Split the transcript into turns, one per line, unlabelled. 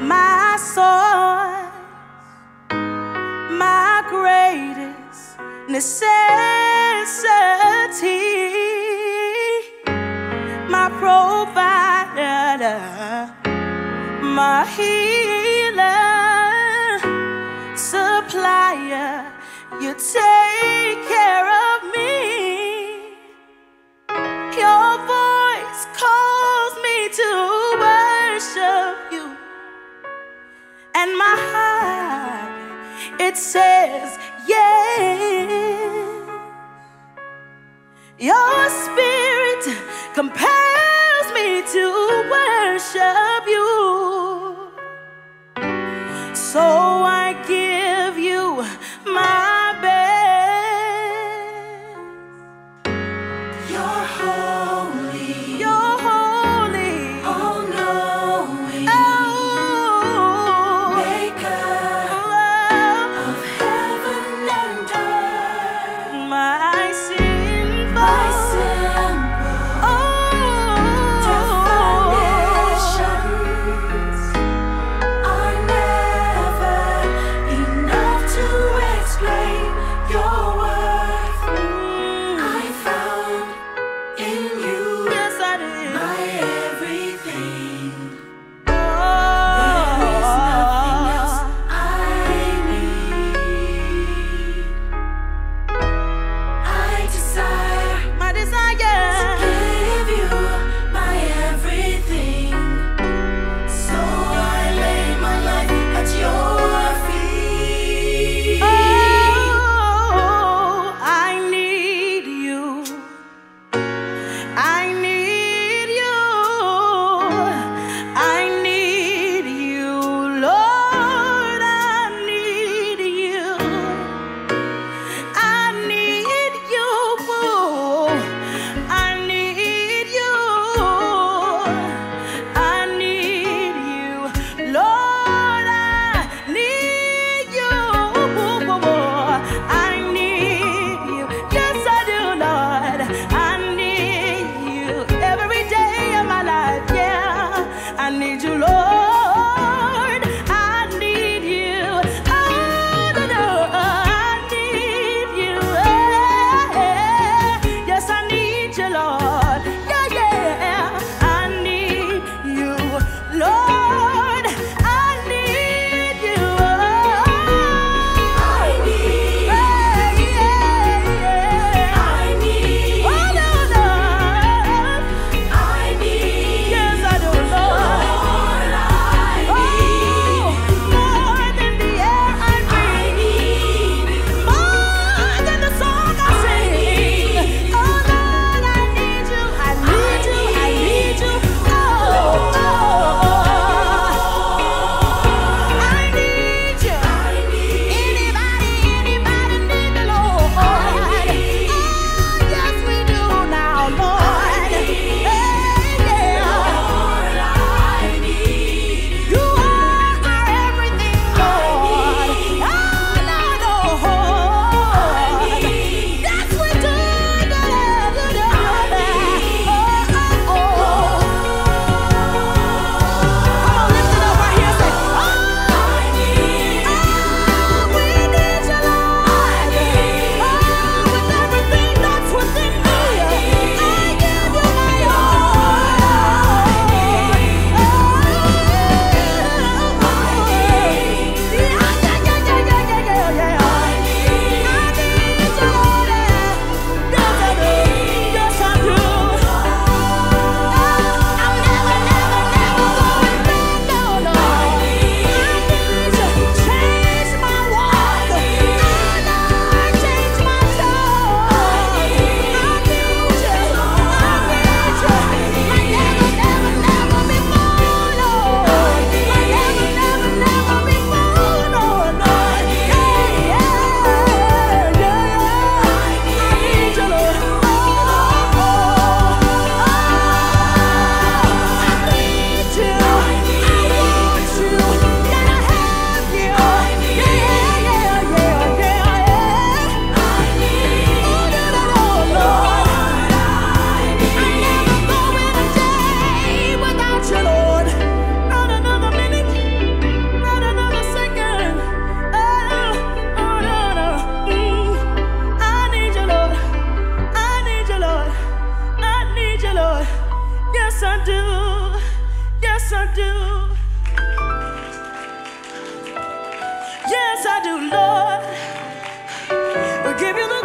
my source, my greatest necessity, my provider, my healer, supplier. You take care of. It says yes. Your spirit compels me to worship. Yes, I do. Yes, I do, Lord. We give you the